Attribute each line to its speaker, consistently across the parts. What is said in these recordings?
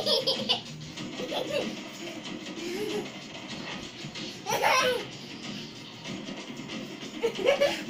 Speaker 1: ハハハハ!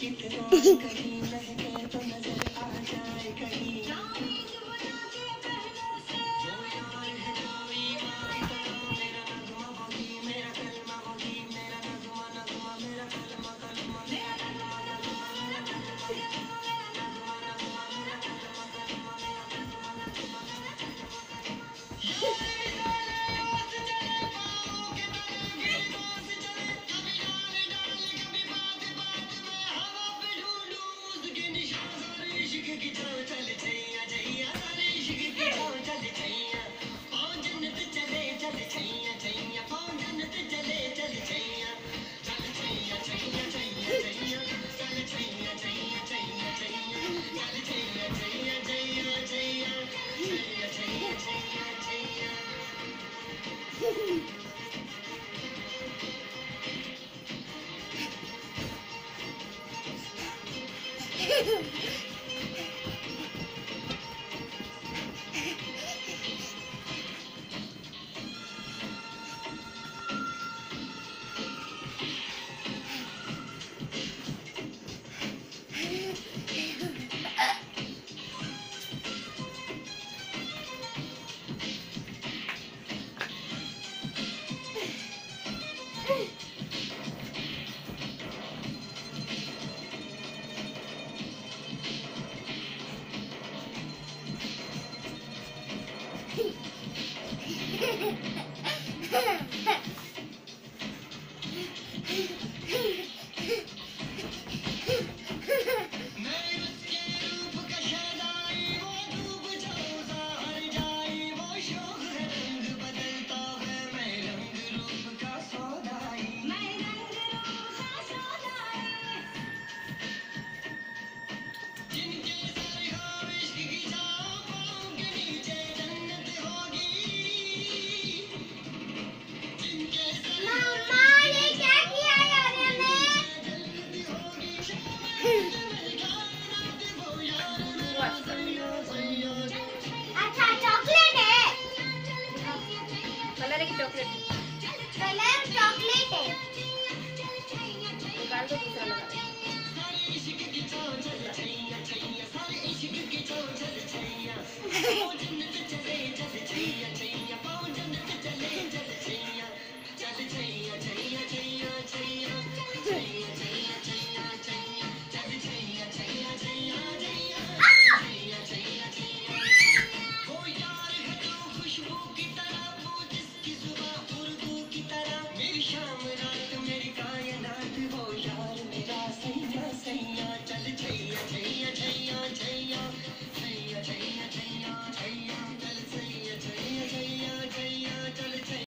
Speaker 2: चित्र कहीं रहते तो नजर